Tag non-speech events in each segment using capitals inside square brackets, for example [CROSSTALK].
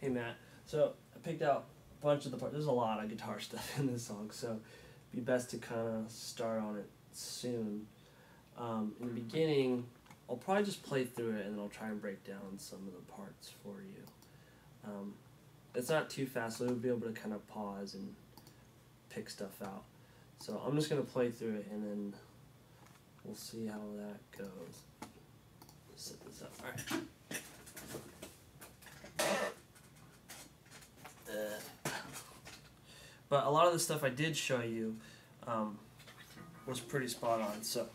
Hey Matt, so I picked out a bunch of the parts. There's a lot of guitar [LAUGHS] stuff in this song, so it'd be best to kind of start on it soon. Um, in the beginning, I'll probably just play through it and then I'll try and break down some of the parts for you. Um, it's not too fast, so you'll be able to kind of pause and pick stuff out. So I'm just gonna play through it and then we'll see how that goes. Set this up. All right. But a lot of the stuff I did show you um, was pretty spot on. So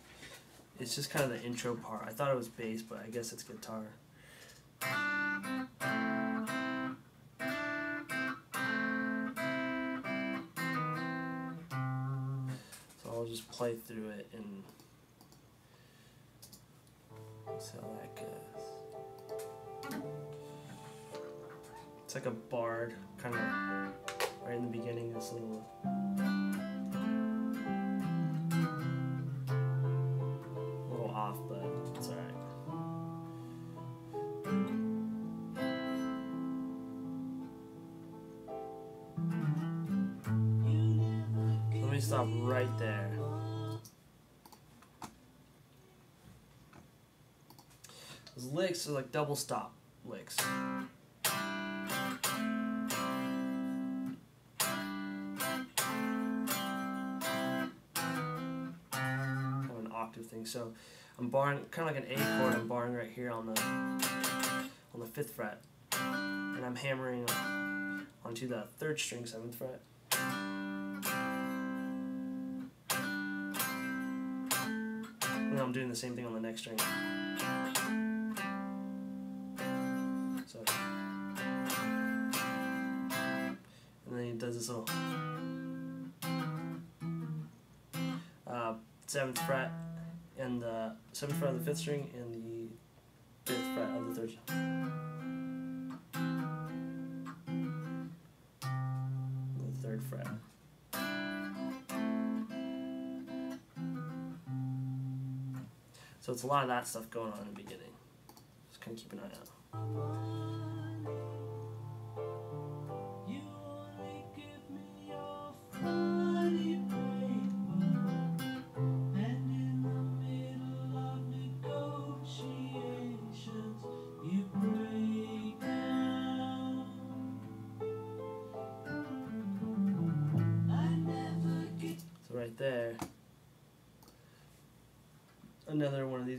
it's just kind of the intro part. I thought it was bass, but I guess it's guitar. So I'll just play through it and see how that goes. It's like a bard, kind of right in the beginning. This little. little off, but it's alright. Let me stop right there. Those licks are like double stop licks. Of an octave thing. So I'm barring kind of like an A chord. I'm barring right here on the on the fifth fret, and I'm hammering onto the third string, seventh fret. And I'm doing the same thing on the next string. So, and then he does this little uh, seventh fret and the seventh fret of the fifth string and the fifth fret of the third. The third fret. So it's a lot of that stuff going on in the beginning. Just kind of keep an eye out.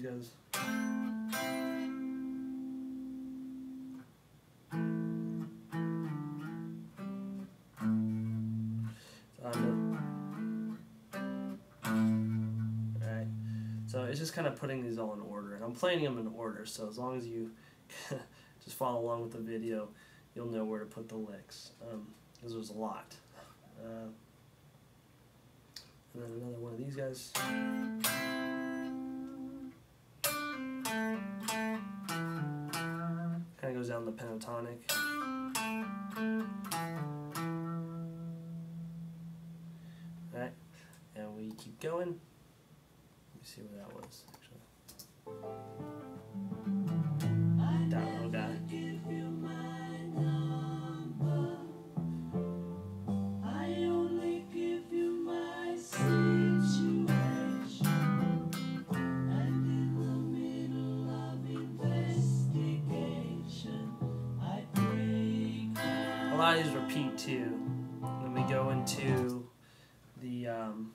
So Alright, so it's just kind of putting these all in order, and I'm playing them in order. So as long as you [LAUGHS] just follow along with the video, you'll know where to put the licks, because there's a lot. Uh, and then another one of these guys. Down the pentatonic. Right, and we keep going. Let me see where that was actually. P2. Then we go into the um,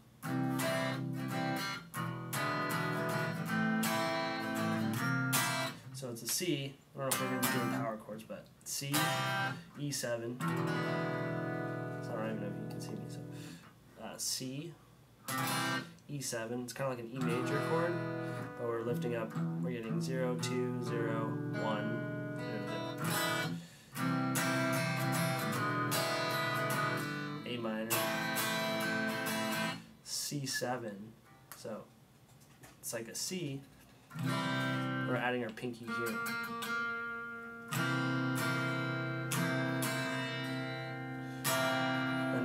so it's a C. I don't know if we're going to be doing power chords, but C, E7. So I don't even know if you can see me. So uh, C, E7. It's kind of like an E major chord, but we're lifting up. We're getting zero two zero one. C7. So it's like a C. We're adding our pinky here.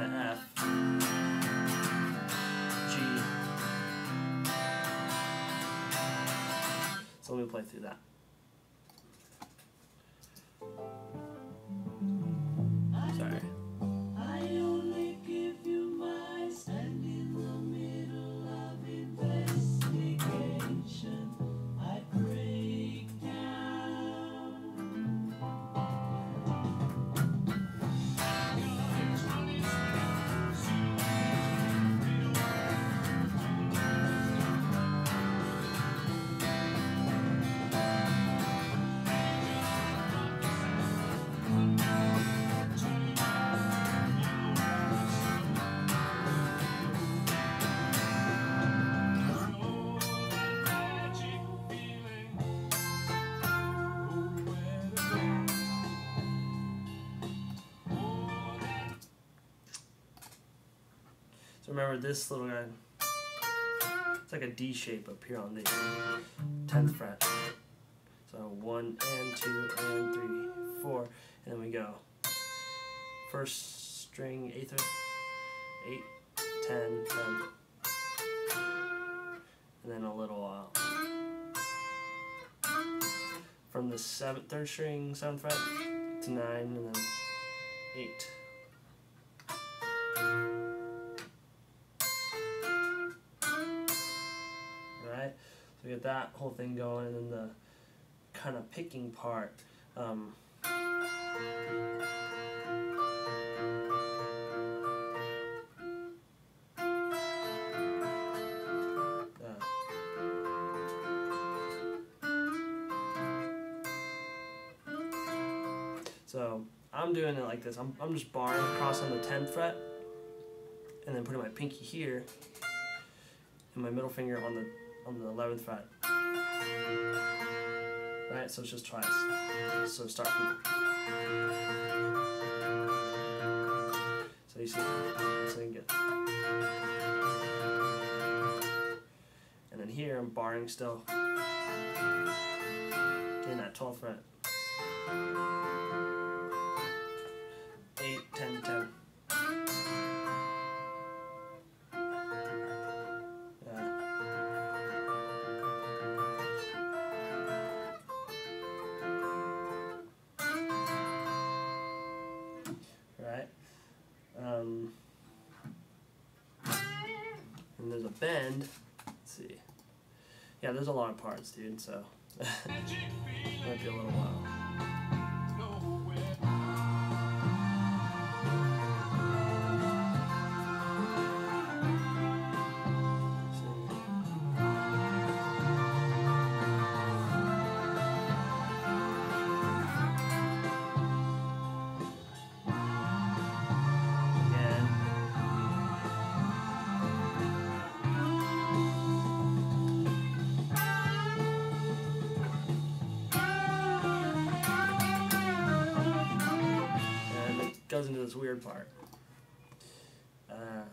An F, G. So let me play through that. Remember this little guy. It's like a D shape up here on the 10th fret. So one and two and three, four, and then we go. First string, eighth, eight, ten, ten, and then a little while. from the seventh, third string, seventh fret to nine, and then eight. Get that whole thing going, and the kind of picking part. Um, So I'm doing it like this. I'm, I'm just barring across on the 10th fret and then putting my pinky here and my middle finger on the on the 11th fret. Right, so it's just twice. So start from So you see, so you get And then here I'm barring still. In that 12th fret. Bend. Let's see. Yeah, there's a lot of parts, dude, so might be a little while. goes into this weird part. Uh,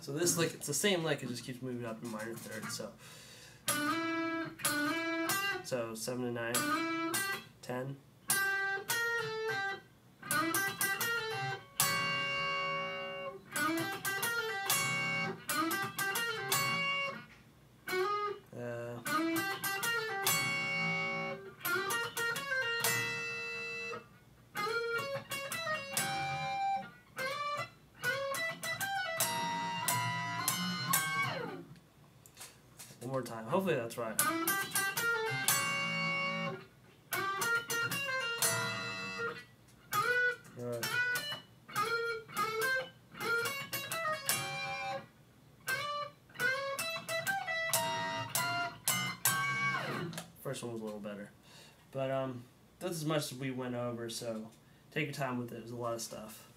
so this lick, it's the same lick, it just keeps moving up in minor third, so. So 7 to 9, 10, more time. Hopefully that's right. Alright. First one was a little better. But um that's as much as we went over, so take your time with it. There's a lot of stuff.